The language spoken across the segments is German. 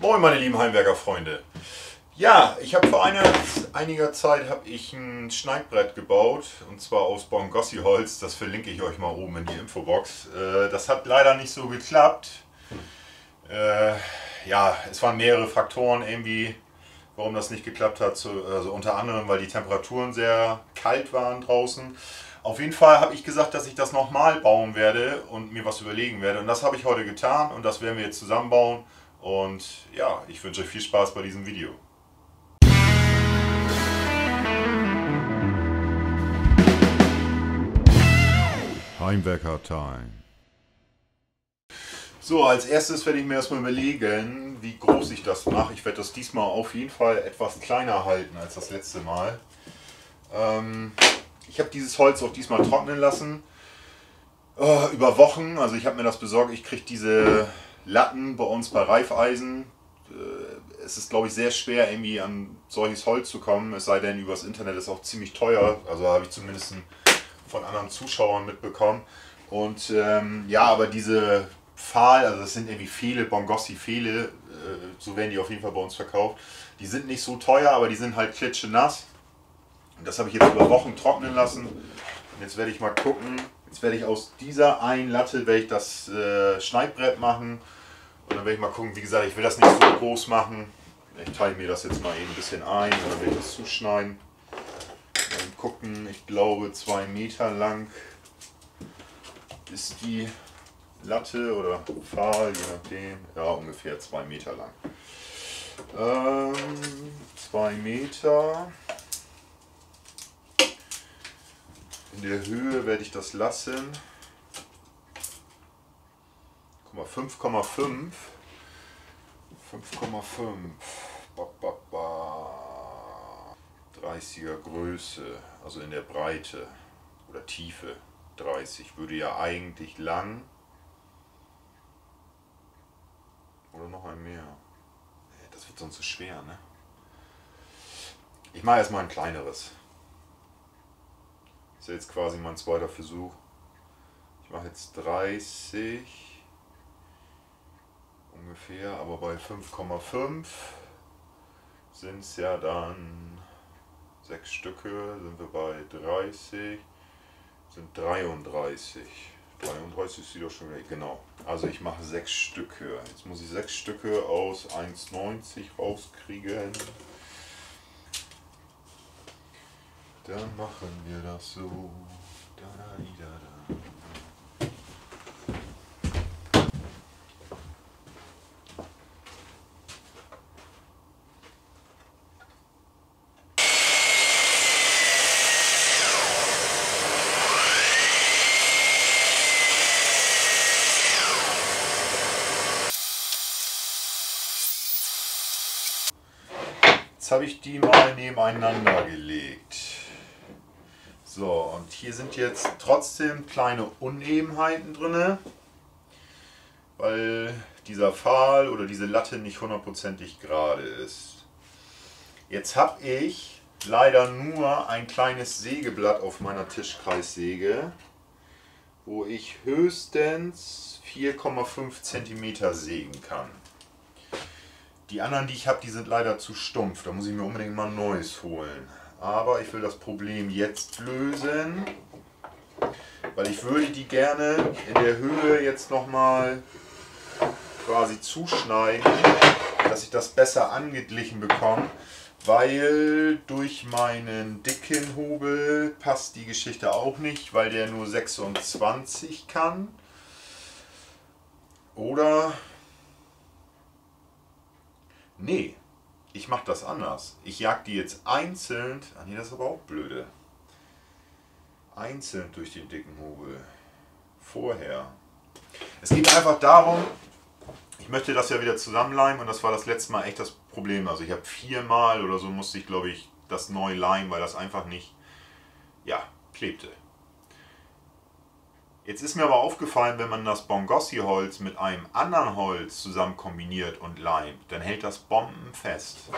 Moin meine lieben Heimwerkerfreunde. Ja, ich habe vor einer, einiger Zeit habe ich ein Schneidbrett gebaut und zwar aus Bongossi Holz. Das verlinke ich euch mal oben in die Infobox. Äh, das hat leider nicht so geklappt. Äh, ja, es waren mehrere Faktoren irgendwie, warum das nicht geklappt hat. Also unter anderem, weil die Temperaturen sehr kalt waren draußen. Auf jeden Fall habe ich gesagt, dass ich das nochmal bauen werde und mir was überlegen werde. Und das habe ich heute getan und das werden wir jetzt zusammenbauen. Und ja, ich wünsche euch viel Spaß bei diesem Video. Heimwerker Time. So, als erstes werde ich mir erstmal überlegen, wie groß ich das mache. Ich werde das diesmal auf jeden Fall etwas kleiner halten als das letzte Mal. Ähm, ich habe dieses Holz auch diesmal trocknen lassen. Oh, über Wochen. Also ich habe mir das besorgt. Ich kriege diese Latten bei uns bei Reifeisen. Äh, es ist, glaube ich, sehr schwer, irgendwie an solches Holz zu kommen. Es sei denn, übers Internet ist auch ziemlich teuer. Also habe ich zumindest von anderen Zuschauern mitbekommen. Und ähm, ja, aber diese Pfahl, also das sind irgendwie Fehle, äh, so werden die auf jeden Fall bei uns verkauft. Die sind nicht so teuer, aber die sind halt klitschenass. Und das habe ich jetzt über Wochen trocknen lassen. Und jetzt werde ich mal gucken. Jetzt werde ich aus dieser einen Latte werde ich das äh, Schneidbrett machen. Und dann werde ich mal gucken, wie gesagt, ich will das nicht so groß machen. Ich teile mir das jetzt mal eben ein bisschen ein und dann werde ich das zuschneiden. Dann gucken, ich glaube zwei Meter lang ist die Latte oder Pfahl, je nachdem. Ja, ungefähr zwei Meter lang. Ähm, zwei Meter. In der Höhe werde ich das lassen. Mal, 5,5. 5,5. 30er Größe, also in der Breite oder Tiefe 30, würde ja eigentlich lang oder noch ein mehr. Das wird sonst zu so schwer, ne? Ich mache erstmal ein kleineres. Das ist jetzt quasi mein zweiter Versuch. Ich mache jetzt 30 ungefähr, aber bei 5,5 sind es ja dann sechs Stücke, sind wir bei 30, sind 33. 33 sieht doch schon wieder, genau. Also ich mache sechs Stücke. Jetzt muss ich sechs Stücke aus 1,90 rauskriegen. Dann machen wir das so. Da, da, da, da. Jetzt habe ich die mal nebeneinander gelegt. So, und hier sind jetzt trotzdem kleine Unebenheiten drin, weil dieser Pfahl oder diese Latte nicht hundertprozentig gerade ist. Jetzt habe ich leider nur ein kleines Sägeblatt auf meiner Tischkreissäge, wo ich höchstens 4,5 cm sägen kann. Die anderen, die ich habe, die sind leider zu stumpf. Da muss ich mir unbedingt mal ein neues holen. Aber ich will das Problem jetzt lösen, weil ich würde die gerne in der Höhe jetzt nochmal quasi zuschneiden, dass ich das besser angeglichen bekomme, weil durch meinen dicken Hobel passt die Geschichte auch nicht, weil der nur 26 kann. Oder... Nee, ich mache das anders. Ich jag die jetzt einzeln, ah nee, das ist aber auch blöde. Einzeln durch den dicken Hobel. Vorher. Es geht einfach darum, ich möchte das ja wieder zusammenleimen und das war das letzte Mal echt das Problem. Also ich habe viermal oder so musste ich glaube ich das neu leimen, weil das einfach nicht, ja, klebte. Jetzt ist mir aber aufgefallen, wenn man das Bongossi-Holz mit einem anderen Holz zusammen kombiniert und leimt, dann hält das bombenfest.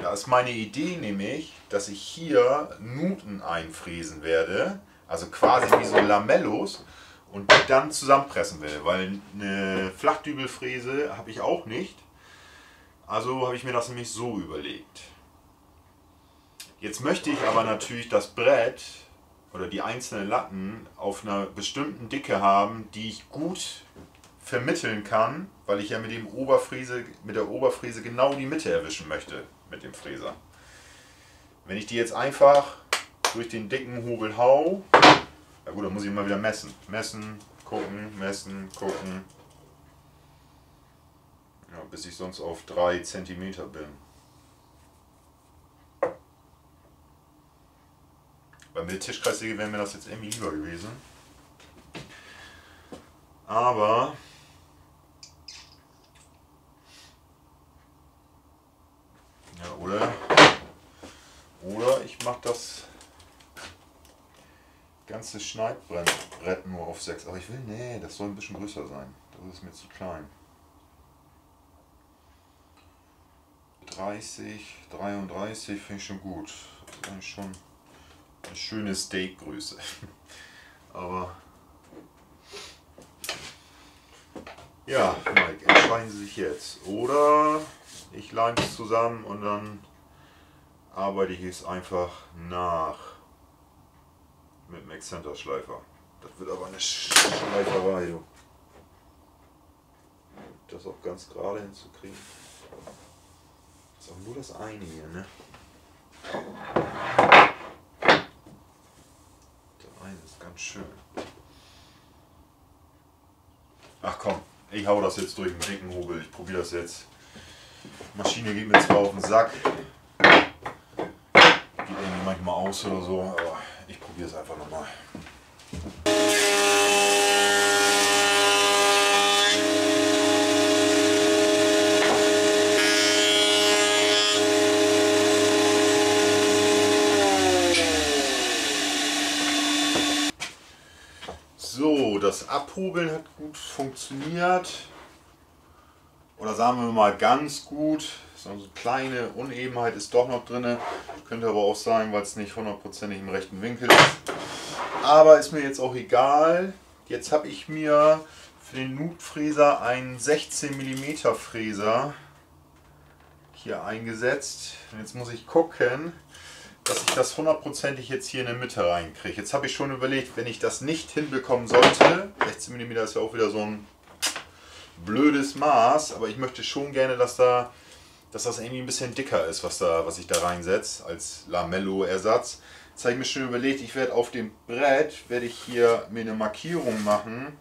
Da ist meine Idee nämlich, dass ich hier Nuten einfräsen werde, also quasi wie so Lamellos und die dann zusammenpressen werde, weil eine Flachdübelfräse habe ich auch nicht. Also habe ich mir das nämlich so überlegt. Jetzt möchte ich aber natürlich das Brett oder die einzelnen Latten auf einer bestimmten Dicke haben, die ich gut vermitteln kann, weil ich ja mit, dem Oberfriese, mit der Oberfriese genau die Mitte erwischen möchte mit dem Fräser. Wenn ich die jetzt einfach durch den dicken Hobel hau, ja gut, dann muss ich mal wieder messen. Messen, gucken, messen, gucken. Ja, bis ich sonst auf 3 cm bin. Bei der Tischkreissäge wäre mir das jetzt irgendwie lieber gewesen. Aber ja, oder oder ich mache das ganze Schneidbrett nur auf 6. Aber ich will, nee, das soll ein bisschen größer sein. Das ist mir zu klein. 30, 33 finde ich schon gut. Das ist eigentlich schon eine schöne Steakgröße. Aber ja, Mike, entscheiden Sie sich jetzt. Oder ich leime es zusammen und dann arbeite ich es einfach nach mit dem Excenter Schleifer. Das wird aber eine Schleiferei. Das auch ganz gerade hinzukriegen. Das ist auch nur das eine hier, ne? eine ist ganz schön. Ach komm, ich hau das jetzt durch den dicken Hobel. Ich probiere das jetzt. Maschine geht mir zwar auf den Sack. Geht irgendwie manchmal aus oder so, aber ich probiere es einfach nochmal. So, das Abhobeln hat gut funktioniert. Oder sagen wir mal ganz gut. So eine kleine Unebenheit ist doch noch drin. Könnte aber auch sein, weil es nicht hundertprozentig im rechten Winkel ist. Aber ist mir jetzt auch egal. Jetzt habe ich mir für den Nutfräser einen 16 mm Fräser hier eingesetzt. Und jetzt muss ich gucken, dass ich das hundertprozentig jetzt hier in der Mitte reinkriege. Jetzt habe ich schon überlegt, wenn ich das nicht hinbekommen sollte, 16 mm ist ja auch wieder so ein blödes Maß, aber ich möchte schon gerne, dass da dass das irgendwie ein bisschen dicker ist, was, da, was ich da reinsetze als Lamello-Ersatz. Jetzt habe ich mir schon überlegt, ich werde auf dem Brett, werde ich hier mir eine Markierung machen.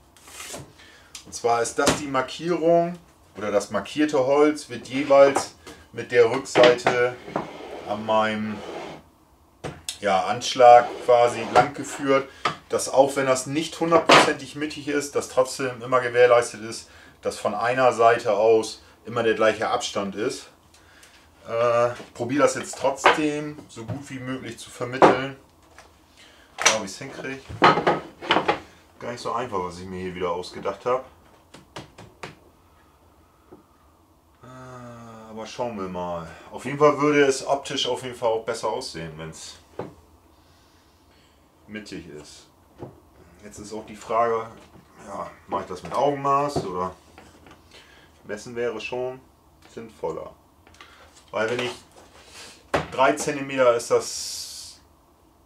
Und zwar ist das die Markierung oder das markierte Holz wird jeweils mit der Rückseite an meinem ja, Anschlag quasi lang geführt, dass auch wenn das nicht hundertprozentig mittig ist, dass trotzdem immer gewährleistet ist, dass von einer Seite aus immer der gleiche Abstand ist. Äh, ich probiere das jetzt trotzdem so gut wie möglich zu vermitteln. Ja, wie ich es hinkriege. Gar nicht so einfach, was ich mir hier wieder ausgedacht habe. Äh, aber schauen wir mal. Auf jeden Fall würde es optisch auf jeden Fall auch besser aussehen, wenn es mittig ist. Jetzt ist auch die Frage, ja, mache ich das mit Augenmaß oder messen wäre schon sinnvoller. Weil wenn ich 3 cm ist das,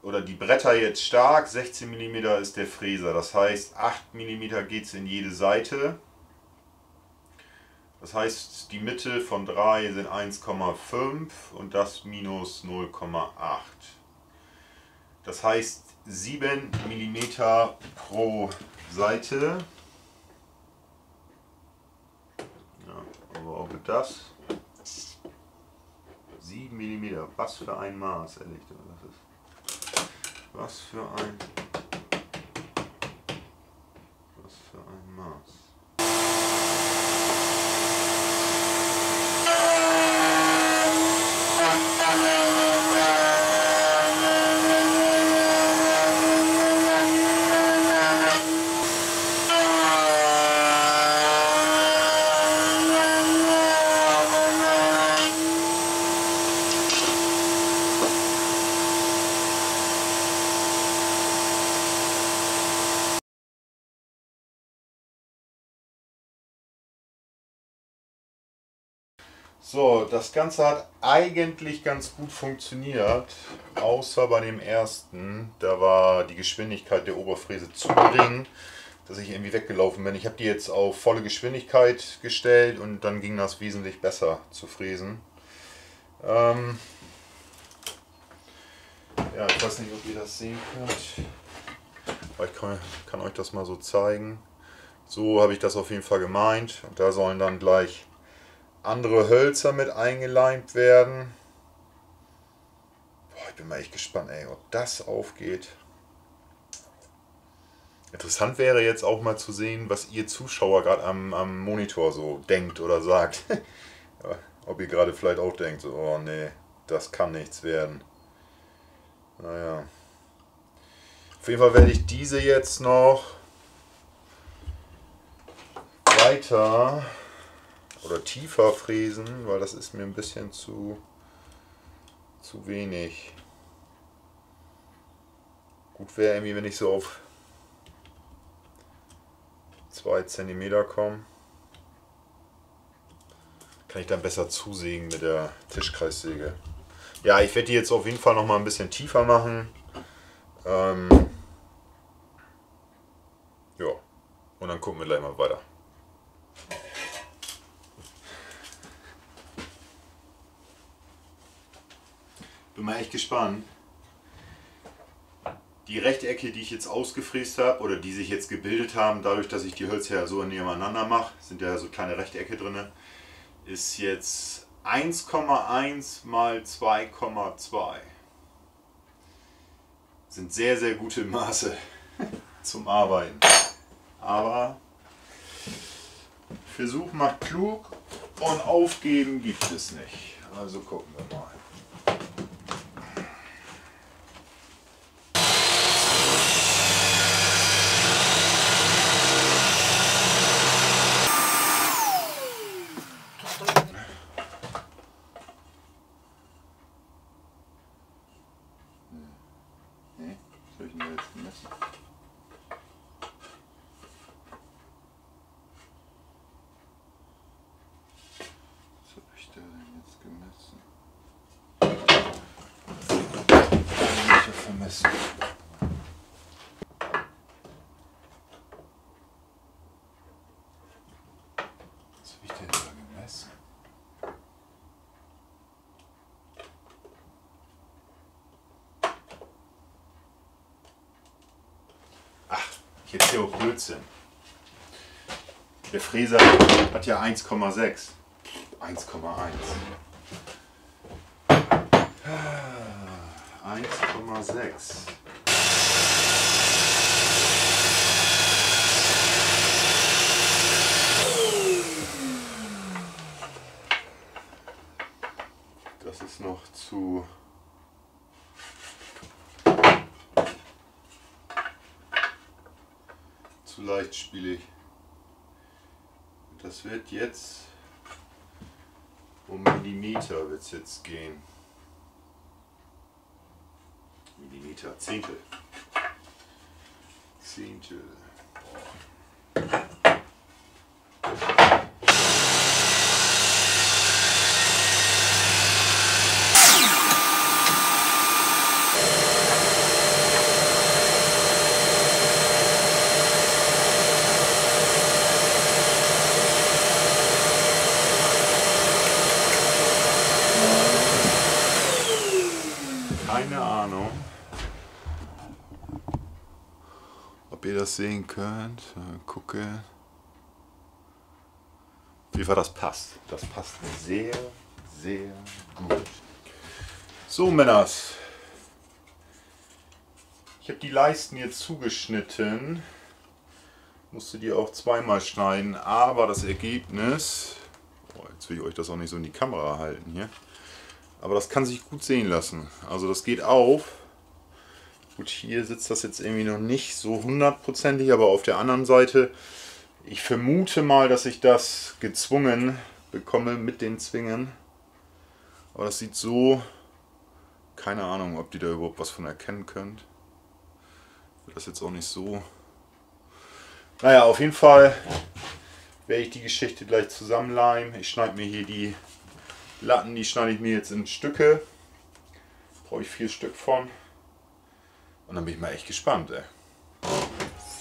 oder die Bretter jetzt stark, 16 mm ist der Fräser. Das heißt 8 mm geht es in jede Seite. Das heißt die Mitte von 3 sind 1,5 und das minus 0,8. Das heißt 7 mm pro Seite. Ja, aber auch das 7 mm. Was für ein Maß, ehrlich. Das ist. Was für ein. Was für ein Maß. So, das Ganze hat eigentlich ganz gut funktioniert, außer bei dem ersten. Da war die Geschwindigkeit der Oberfräse zu gering, dass ich irgendwie weggelaufen bin. Ich habe die jetzt auf volle Geschwindigkeit gestellt und dann ging das wesentlich besser zu fräsen. Ähm ja, ich weiß nicht, ob ihr das sehen könnt. Aber ich kann, kann euch das mal so zeigen. So habe ich das auf jeden Fall gemeint. Und da sollen dann gleich andere Hölzer mit eingeleimt werden. Boah, ich bin mal echt gespannt, ey, ob das aufgeht. Interessant wäre jetzt auch mal zu sehen, was ihr Zuschauer gerade am, am Monitor so denkt oder sagt. ob ihr gerade vielleicht auch denkt, so, oh nee, das kann nichts werden. Naja. Auf jeden Fall werde ich diese jetzt noch weiter oder tiefer fräsen, weil das ist mir ein bisschen zu, zu wenig. Gut wäre irgendwie, wenn ich so auf 2 cm komme. Kann ich dann besser zusägen mit der Tischkreissäge. Ja, ich werde die jetzt auf jeden Fall noch mal ein bisschen tiefer machen. Ähm ja, und dann gucken wir gleich mal weiter. Bin mal echt gespannt. Die Rechtecke, die ich jetzt ausgefräst habe oder die sich jetzt gebildet haben, dadurch, dass ich die Hölzer ja so nebeneinander mache, sind ja so kleine Rechtecke drin, ist jetzt 1,1 mal 2,2. Sind sehr, sehr gute Maße zum Arbeiten. Aber Versuch macht klug und aufgeben gibt es nicht. Also gucken wir mal. Ich erzähle auch Blödsinn. Der Fräser hat ja 1,6. 1,1. 1,6. Das ist noch zu zu leichtspielig. Das wird jetzt um Millimeter wird es jetzt gehen. Millimeter, Zehntel. Zehntel. Das sehen könnt. Gucke. Wie war das passt. Das passt sehr, sehr gut. So, Männers. Ich habe die Leisten jetzt zugeschnitten. Musste die auch zweimal schneiden, aber das Ergebnis. Oh, jetzt will ich euch das auch nicht so in die Kamera halten hier. Aber das kann sich gut sehen lassen. Also das geht auf. Gut, hier sitzt das jetzt irgendwie noch nicht so hundertprozentig, aber auf der anderen Seite, ich vermute mal, dass ich das gezwungen bekomme mit den Zwingen. Aber das sieht so, keine Ahnung, ob die da überhaupt was von erkennen könnt. Das jetzt auch nicht so. Naja, auf jeden Fall werde ich die Geschichte gleich zusammenleimen. Ich schneide mir hier die Latten, die schneide ich mir jetzt in Stücke. Brauche ich vier Stück von. Und dann bin ich mal echt gespannt, ey.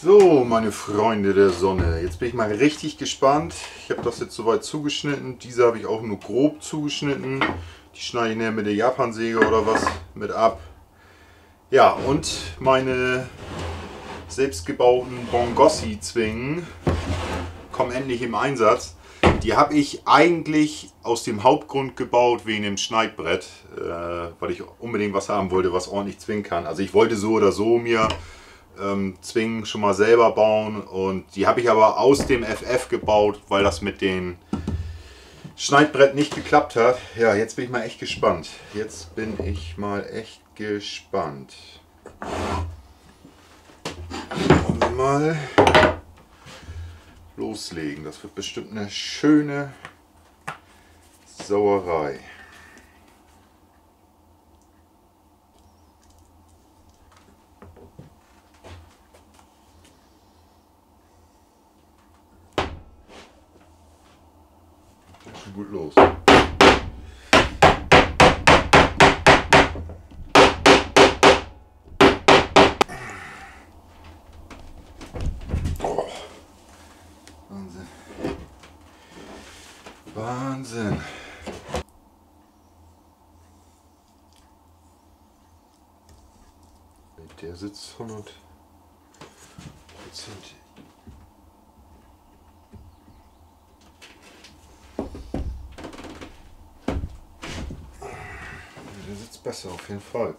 So, meine Freunde der Sonne. Jetzt bin ich mal richtig gespannt. Ich habe das jetzt soweit zugeschnitten. Diese habe ich auch nur grob zugeschnitten. Die schneide ich näher mit der Japansäge oder was mit ab. Ja, und meine selbstgebauten Bongossi-Zwingen kommen endlich im Einsatz. Die habe ich eigentlich aus dem Hauptgrund gebaut wegen dem Schneidbrett, äh, weil ich unbedingt was haben wollte, was ordentlich zwingen kann. Also ich wollte so oder so mir ähm, Zwingen schon mal selber bauen und die habe ich aber aus dem FF gebaut, weil das mit dem Schneidbrett nicht geklappt hat. Ja, jetzt bin ich mal echt gespannt. Jetzt bin ich mal echt gespannt. Wollen wir mal loslegen. Das wird bestimmt eine schöne Sauerei. Schon gut los. Oh. Wahnsinn. Wahnsinn. Der sitzt 100 Prozent. Der sitzt besser auf jeden Fall.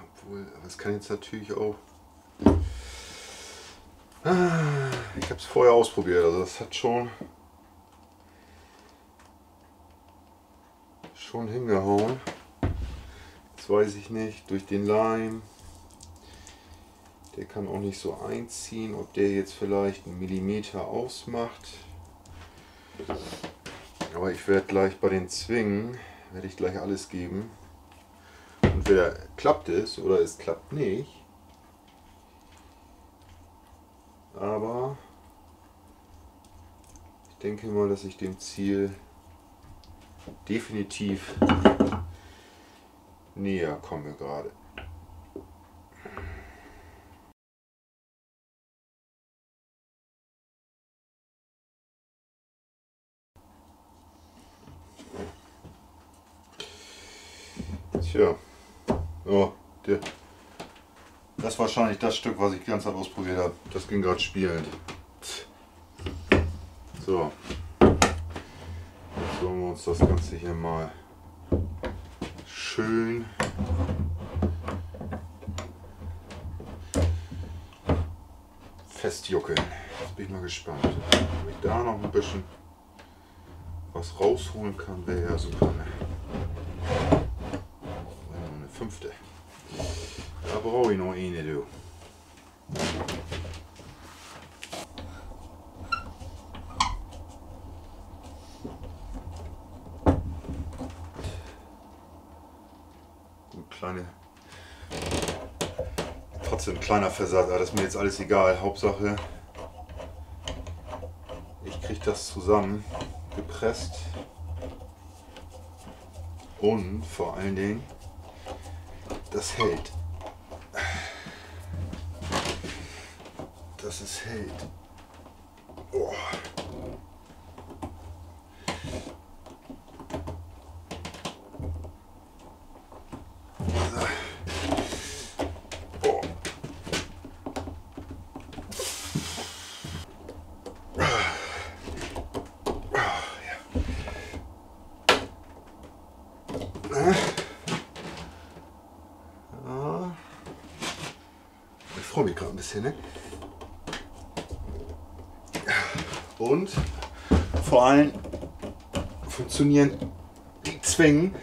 Obwohl, aber es kann jetzt natürlich auch. Ah, Ich habe es vorher ausprobiert, also das hat schon schon hingehauen. Jetzt weiß ich nicht, durch den Leim. Der kann auch nicht so einziehen, ob der jetzt vielleicht einen Millimeter ausmacht. Aber ich werde gleich bei den Zwingen, werde ich gleich alles geben. Entweder klappt es oder es klappt nicht. Aber ich denke mal, dass ich dem Ziel definitiv näher komme gerade. Tja, oh, der, das ist wahrscheinlich das Stück, was ich ganz ausprobiert habe. Das ging gerade spielend. So, wir uns das Ganze hier mal schön festjuckeln. Jetzt bin ich mal gespannt. Ob ich da noch ein bisschen was rausholen kann, wäre ja super. Ne? Eine fünfte. Da brauche ich noch eine, du. Kleine. Trotzdem kleiner Versatz, aber das ist mir jetzt alles egal. Hauptsache, ich kriege das zusammen gepresst. Und vor allen Dingen, das hält. Dass es hält. Freue mich gerade ein bisschen, ne? Und vor allem funktionieren die Zwingen.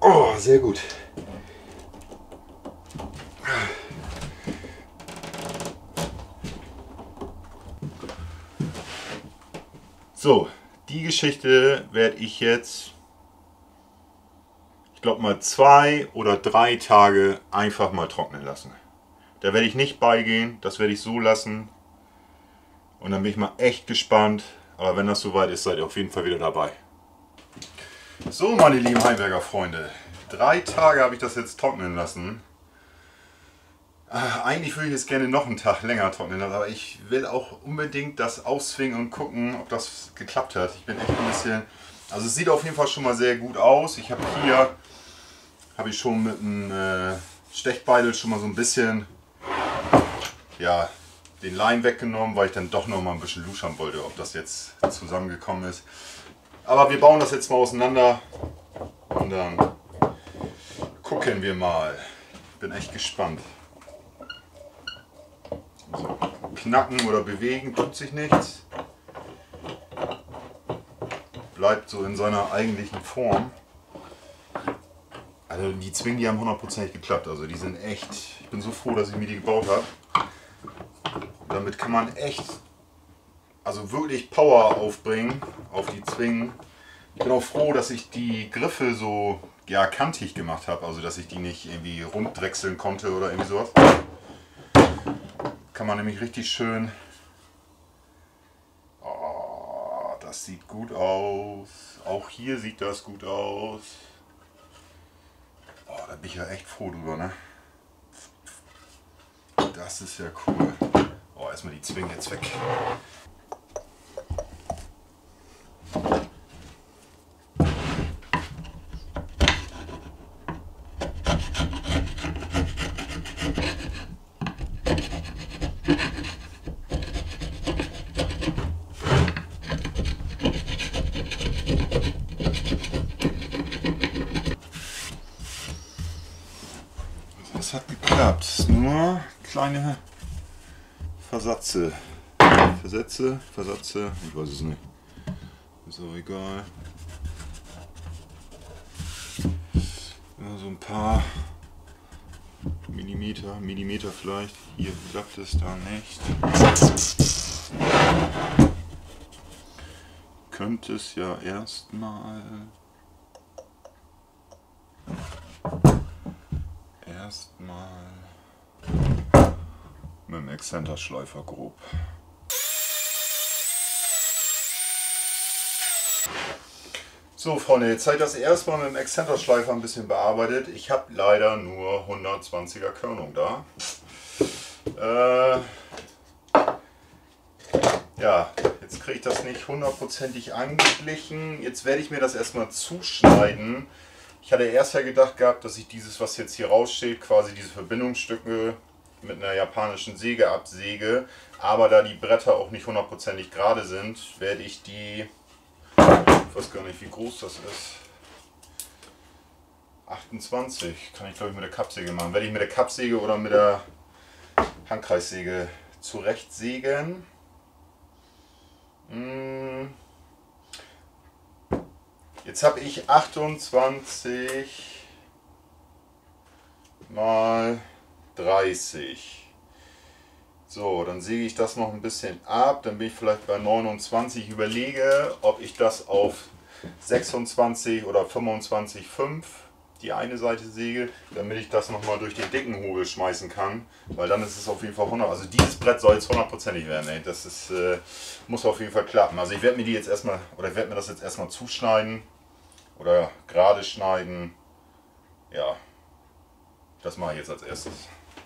Oh, sehr gut. So, die Geschichte werde ich jetzt. Glaube mal zwei oder drei Tage einfach mal trocknen lassen. Da werde ich nicht beigehen, das werde ich so lassen. Und dann bin ich mal echt gespannt. Aber wenn das soweit ist, seid ihr auf jeden Fall wieder dabei. So, meine lieben Heimberger Freunde. Drei Tage habe ich das jetzt trocknen lassen. Ah, eigentlich würde ich es gerne noch einen Tag länger trocknen lassen, aber ich will auch unbedingt das ausfingen und gucken, ob das geklappt hat. Ich bin echt ein bisschen... Also es sieht auf jeden Fall schon mal sehr gut aus. Ich habe hier, habe ich schon mit einem äh, Stechbeidel schon mal so ein bisschen ja, den Leim weggenommen, weil ich dann doch noch mal ein bisschen luschern wollte, ob das jetzt zusammengekommen ist. Aber wir bauen das jetzt mal auseinander und dann gucken wir mal. Bin echt gespannt. So, knacken oder bewegen tut sich nichts. Bleibt so in seiner eigentlichen Form. Also die Zwingen, die haben hundertprozentig geklappt. Also die sind echt, ich bin so froh, dass ich mir die gebaut habe. Damit kann man echt, also wirklich Power aufbringen auf die Zwingen. Ich bin auch froh, dass ich die Griffe so ja, kantig gemacht habe. Also dass ich die nicht irgendwie rund drechseln konnte oder irgendwie sowas. Kann man nämlich richtig schön... Oh, das sieht gut aus. Auch hier sieht das gut aus. Da bin ich ja echt froh drüber, ne? Das ist ja cool. Oh, erstmal die Zwingen jetzt weg. Das hat geklappt. Nur kleine Versatze. Versätze, Versatze, ich weiß es nicht. Ist auch egal. Ja, so ein paar Millimeter, Millimeter vielleicht. Hier klappt es da nicht. Könnte es ja erstmal erstmal mit dem Exzenterschleifer grob. So Freunde, jetzt habe ich das erstmal mit dem Exzenterschleifer ein bisschen bearbeitet. Ich habe leider nur 120er Körnung da. Äh, ja, jetzt kriege ich das nicht hundertprozentig angeglichen. Jetzt werde ich mir das erstmal zuschneiden. Ich hatte erst ja gedacht gehabt, dass ich dieses, was jetzt hier raussteht, quasi diese Verbindungsstücke mit einer japanischen Säge absäge. Aber da die Bretter auch nicht hundertprozentig gerade sind, werde ich die, ich weiß gar nicht wie groß das ist, 28, kann ich glaube ich mit der Kappsäge machen. Werde ich mit der Kappsäge oder mit der Handkreissäge zurechtsägen. Hm. Jetzt habe ich 28 mal 30. So, dann säge ich das noch ein bisschen ab, dann bin ich vielleicht bei 29. Ich überlege, ob ich das auf 26 oder 25,5 die eine Seite säge, damit ich das nochmal durch den dicken Hobel schmeißen kann, weil dann ist es auf jeden Fall 100. Also dieses Brett soll jetzt hundertprozentig werden, ey. das ist, äh, muss auf jeden Fall klappen. Also ich werde mir die jetzt erstmal, oder ich werde mir das jetzt erstmal zuschneiden oder gerade schneiden. Ja, das mache ich jetzt als erstes.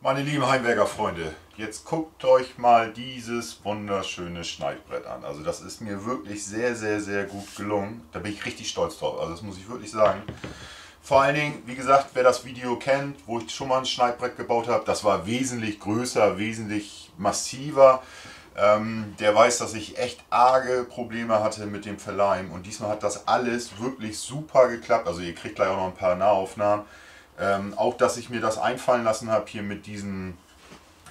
Meine lieben Heimwerker-Freunde, jetzt guckt euch mal dieses wunderschöne Schneidbrett an. Also das ist mir wirklich sehr, sehr, sehr gut gelungen. Da bin ich richtig stolz drauf, also das muss ich wirklich sagen. Vor allen Dingen, wie gesagt, wer das Video kennt, wo ich schon mal ein Schneidbrett gebaut habe, das war wesentlich größer, wesentlich massiver. Ähm, der weiß, dass ich echt arge Probleme hatte mit dem Verleihen und diesmal hat das alles wirklich super geklappt. Also ihr kriegt gleich auch noch ein paar Nahaufnahmen. Ähm, auch, dass ich mir das einfallen lassen habe, hier mit diesen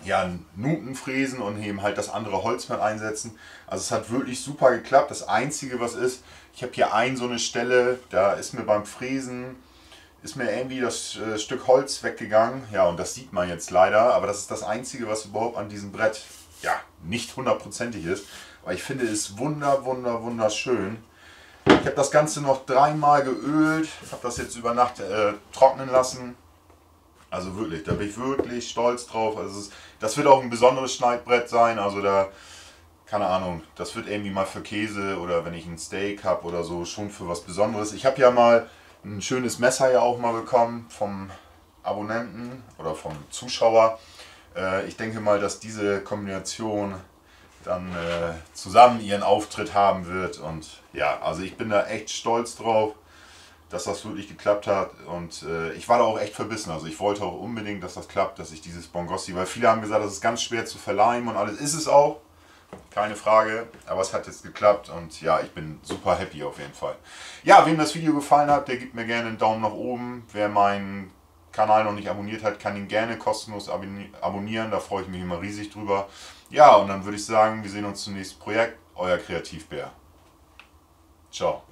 ja, Nutenfräsen und eben halt das andere Holz mit einsetzen. Also es hat wirklich super geklappt. Das Einzige, was ist, ich habe hier ein so eine Stelle, da ist mir beim Fräsen, ist mir irgendwie das äh, Stück Holz weggegangen. Ja, und das sieht man jetzt leider, aber das ist das Einzige, was überhaupt an diesem Brett ja, nicht hundertprozentig ist. Aber ich finde es wunder, wunder, wunderschön. Ich habe das Ganze noch dreimal geölt, habe das jetzt über Nacht äh, trocknen lassen. Also wirklich, da bin ich wirklich stolz drauf. Also es, das wird auch ein besonderes Schneidbrett sein. Also da, keine Ahnung, das wird irgendwie mal für Käse oder wenn ich ein Steak habe oder so, schon für was Besonderes. Ich habe ja mal ein schönes Messer ja auch mal bekommen vom Abonnenten oder vom Zuschauer. Äh, ich denke mal, dass diese Kombination dann äh, zusammen ihren Auftritt haben wird. Und ja, also ich bin da echt stolz drauf, dass das wirklich geklappt hat. Und äh, ich war da auch echt verbissen. Also ich wollte auch unbedingt, dass das klappt, dass ich dieses Bongossi, weil viele haben gesagt, das ist ganz schwer zu verleihen und alles ist es auch. Keine Frage, aber es hat jetzt geklappt und ja, ich bin super happy auf jeden Fall. Ja, wem das Video gefallen hat, der gibt mir gerne einen Daumen nach oben. Wer meinen Kanal noch nicht abonniert hat, kann ihn gerne kostenlos abonnieren. Da freue ich mich immer riesig drüber. Ja, und dann würde ich sagen, wir sehen uns zum nächsten Projekt. Euer Kreativbär. Ciao.